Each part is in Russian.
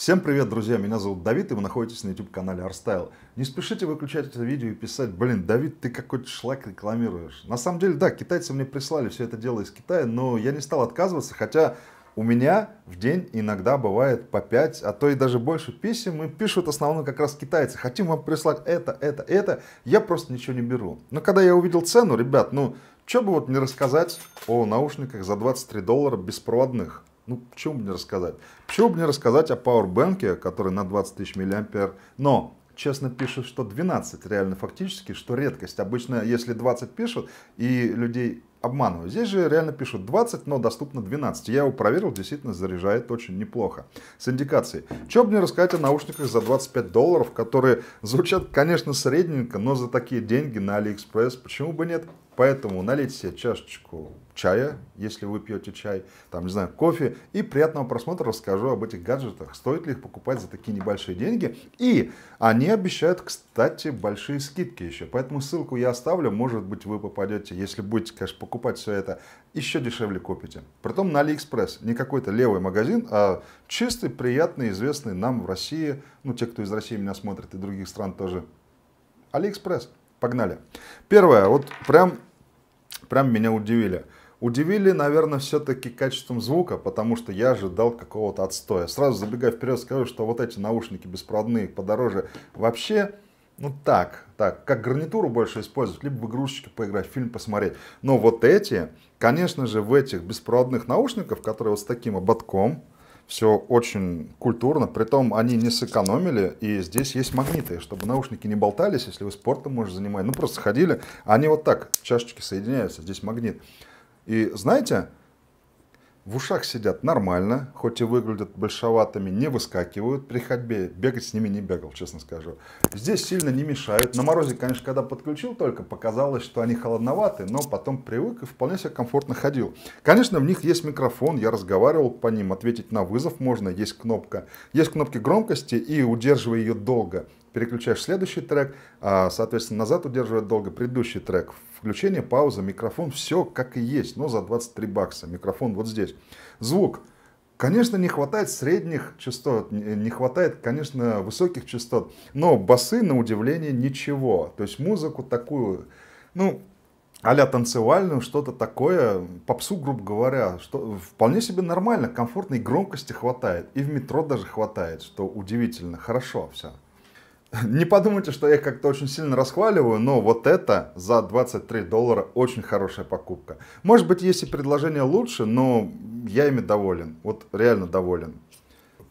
Всем привет, друзья! Меня зовут Давид, и вы находитесь на YouTube-канале Arstyle. Не спешите выключать это видео и писать, блин, Давид, ты какой-то шлак рекламируешь. На самом деле, да, китайцы мне прислали все это дело из Китая, но я не стал отказываться, хотя у меня в день иногда бывает по 5, а то и даже больше писем, и пишут основном как раз китайцы. Хотим вам прислать это, это, это, я просто ничего не беру. Но когда я увидел цену, ребят, ну, что бы вот не рассказать о наушниках за 23 доллара беспроводных? Ну, почему бы не рассказать? Почему бы не рассказать о пауэрбэнке, который на 20 тысяч миллиампер, но честно пишут, что 12 реально фактически, что редкость. Обычно, если 20 пишут и людей обманывают. Здесь же реально пишут 20, но доступно 12. Я его проверил, действительно заряжает очень неплохо. С индикацией. Что бы мне рассказать о наушниках за 25 долларов, которые звучат, конечно, средненько, но за такие деньги на Алиэкспресс, почему бы нет? Поэтому налейте себе чашечку чая, если вы пьете чай, там, не знаю, кофе, и приятного просмотра расскажу об этих гаджетах, стоит ли их покупать за такие небольшие деньги. И они обещают, кстати, большие скидки еще, поэтому ссылку я оставлю, может быть, вы попадете, если будете, конечно, покупать все это, еще дешевле купите. Притом на Алиэкспресс, не какой-то левый магазин, а чистый, приятный, известный нам в России, ну, те, кто из России меня смотрит и других стран тоже, Алиэкспресс. Погнали. Первое, вот прям прям меня удивили. Удивили, наверное, все-таки качеством звука, потому что я ожидал какого-то отстоя. Сразу забегая вперед, скажу, что вот эти наушники беспроводные подороже вообще, ну так, так, как гарнитуру больше использовать, либо в игрушечки поиграть, фильм посмотреть. Но вот эти, конечно же, в этих беспроводных наушниках, которые вот с таким ободком, все очень культурно, притом они не сэкономили, и здесь есть магниты, чтобы наушники не болтались, если вы спортом можете занимать, ну просто ходили, они вот так, чашечки соединяются, здесь магнит. И знаете, в ушах сидят нормально, хоть и выглядят большоватыми, не выскакивают при ходьбе. Бегать с ними не бегал, честно скажу. Здесь сильно не мешают. На морозе, конечно, когда подключил только, показалось, что они холодноваты, но потом привык и вполне себе комфортно ходил. Конечно, в них есть микрофон, я разговаривал по ним, ответить на вызов можно, есть кнопка. Есть кнопки громкости и удерживая ее долго переключаешь следующий трек, а, соответственно, назад удерживает долго предыдущий трек. Включение, пауза, микрофон, все как и есть, но за 23 бакса. Микрофон вот здесь. Звук. Конечно, не хватает средних частот, не хватает, конечно, высоких частот, но басы, на удивление, ничего. То есть музыку такую, ну, а танцевальную, что-то такое, попсу, грубо говоря, что вполне себе нормально, комфортной громкости хватает. И в метро даже хватает, что удивительно, хорошо все. Не подумайте, что я как-то очень сильно расхваливаю, но вот это за 23 доллара очень хорошая покупка. Может быть, есть и предложение лучше, но я ими доволен. Вот реально доволен.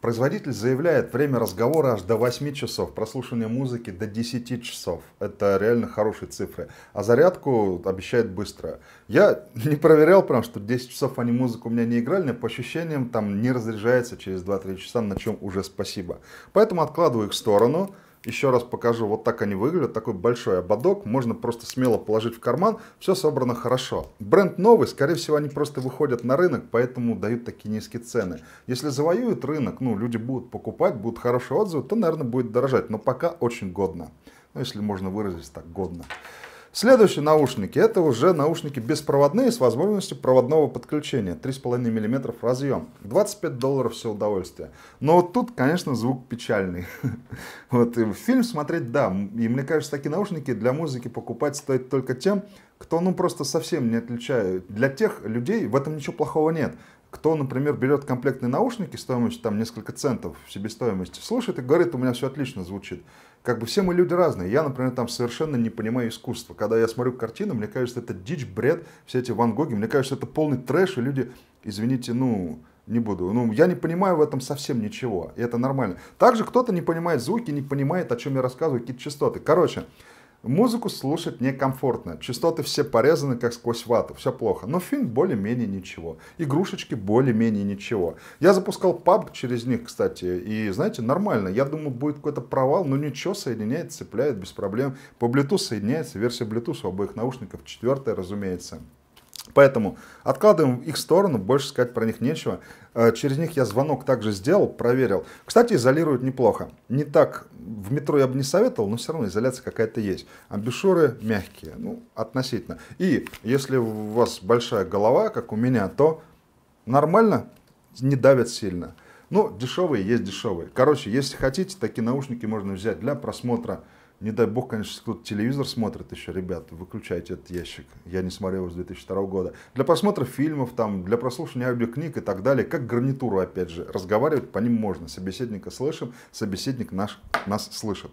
Производитель заявляет время разговора аж до 8 часов, прослушивание музыки до 10 часов. Это реально хорошие цифры. А зарядку обещает быстро. Я не проверял прям, что 10 часов они музыку у меня не играли, но по ощущениям там не разряжается через 2-3 часа, на чем уже спасибо. Поэтому откладываю их в сторону. Еще раз покажу, вот так они выглядят, такой большой ободок, можно просто смело положить в карман, все собрано хорошо. Бренд новый, скорее всего они просто выходят на рынок, поэтому дают такие низкие цены. Если завоюют рынок, ну люди будут покупать, будут хорошие отзывы, то, наверное, будет дорожать, но пока очень годно. Ну, если можно выразить так, годно. Следующие наушники, это уже наушники беспроводные с возможностью проводного подключения. 3,5 мм разъем. 25 долларов все удовольствие. Но вот тут, конечно, звук печальный. Вот, фильм смотреть, да. И мне кажется, такие наушники для музыки покупать стоит только тем, кто, ну, просто совсем не отличает. Для тех людей в этом ничего плохого нет. Кто, например, берет комплектные наушники стоимостью там несколько центов в себестоимости, слушает и говорит, у меня все отлично звучит. Как бы все мы люди разные. Я, например, там совершенно не понимаю искусства. Когда я смотрю картину, мне кажется, это дичь, бред, все эти Ван Гоги, мне кажется, это полный трэш, и люди, извините, ну, не буду. Ну, я не понимаю в этом совсем ничего, и это нормально. Также кто-то не понимает звуки, не понимает, о чем я рассказываю, какие-то частоты. Короче, Музыку слушать некомфортно. Частоты все порезаны, как сквозь вату. Все плохо. Но фильм более-менее ничего. Игрушечки более-менее ничего. Я запускал PUBG через них, кстати. И, знаете, нормально. Я думаю, будет какой-то провал. Но ничего, соединяет, цепляет без проблем. По Bluetooth соединяется. Версия Bluetooth у обоих наушников. Четвертая, разумеется. Поэтому откладываем их в сторону, больше сказать про них нечего. Э, через них я звонок также сделал, проверил. Кстати, изолируют неплохо. Не так в метро я бы не советовал, но все равно изоляция какая-то есть. Амбушюры мягкие, ну, относительно. И если у вас большая голова, как у меня, то нормально, не давят сильно. Ну, дешевые есть дешевые. Короче, если хотите, такие наушники можно взять для просмотра не дай бог, конечно, кто-то телевизор смотрит еще, ребят, выключайте этот ящик. Я не смотрел его с 2002 года. Для просмотра фильмов, там, для прослушивания аудиокниг и так далее, как гарнитуру, опять же, разговаривать по ним можно. Собеседника слышим, собеседник наш, нас слышит.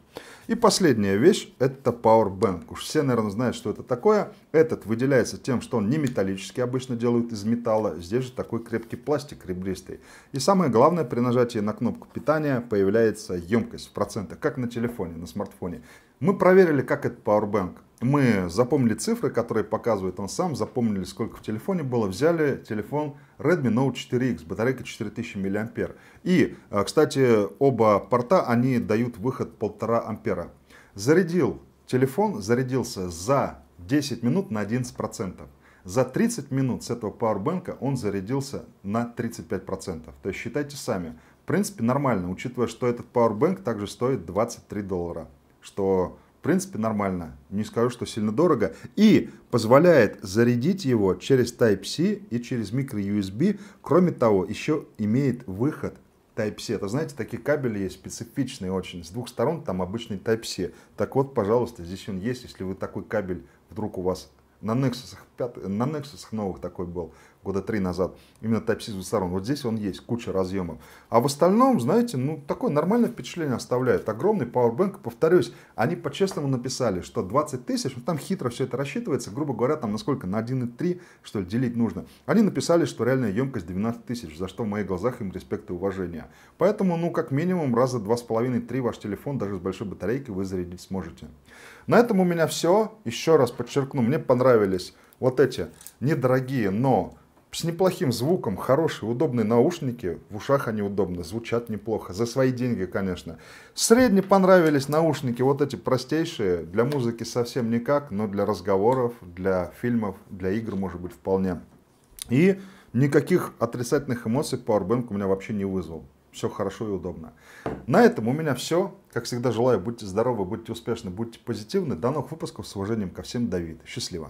И последняя вещь, это Powerbank. Уж все, наверное, знают, что это такое. Этот выделяется тем, что он не металлический, обычно делают из металла. Здесь же такой крепкий пластик ребристый. И самое главное, при нажатии на кнопку питания появляется емкость в процентах, как на телефоне, на смартфоне. Мы проверили, как это Powerbank. Мы запомнили цифры, которые показывает он сам, запомнили, сколько в телефоне было, взяли телефон Redmi Note 4X, батарейка 4000 мА. И, э, кстати, оба порта, они дают выход 1,5 ампера. Зарядил телефон, зарядился за 10 минут на 11%. За 30 минут с этого Powerbank он зарядился на 35%. То есть считайте сами. В принципе, нормально, учитывая, что этот Powerbank также стоит 23 доллара что в принципе нормально, не скажу, что сильно дорого, и позволяет зарядить его через Type-C и через micro-USB. Кроме того, еще имеет выход Type-C. Это, знаете, такие кабели есть специфичные очень. С двух сторон там обычный Type-C. Так вот, пожалуйста, здесь он есть. Если вы такой кабель вдруг у вас на Nexus, 5, на Nexus новых такой был года три назад. Именно Type-C сторон. Вот здесь он есть, куча разъемов. А в остальном, знаете, ну такое нормальное впечатление оставляет. Огромный Powerbank, повторюсь, они по-честному написали, что 20 тысяч, ну там хитро все это рассчитывается, грубо говоря, там на сколько, на 1,3 что ли делить нужно. Они написали, что реальная емкость 12 тысяч, за что в моих глазах им респект и уважение. Поэтому, ну как минимум, раза два с половиной-три ваш телефон даже с большой батарейкой вы зарядить сможете. На этом у меня все. Еще раз подчеркну, мне понравились вот эти недорогие, но с неплохим звуком, хорошие, удобные наушники. В ушах они удобно, звучат неплохо. За свои деньги, конечно. Средне понравились наушники, вот эти простейшие. Для музыки совсем никак, но для разговоров, для фильмов, для игр, может быть, вполне. И никаких отрицательных эмоций Powerbank у меня вообще не вызвал все хорошо и удобно. На этом у меня все. Как всегда, желаю, будьте здоровы, будьте успешны, будьте позитивны. До новых выпусков. С уважением ко всем, Давид. Счастливо.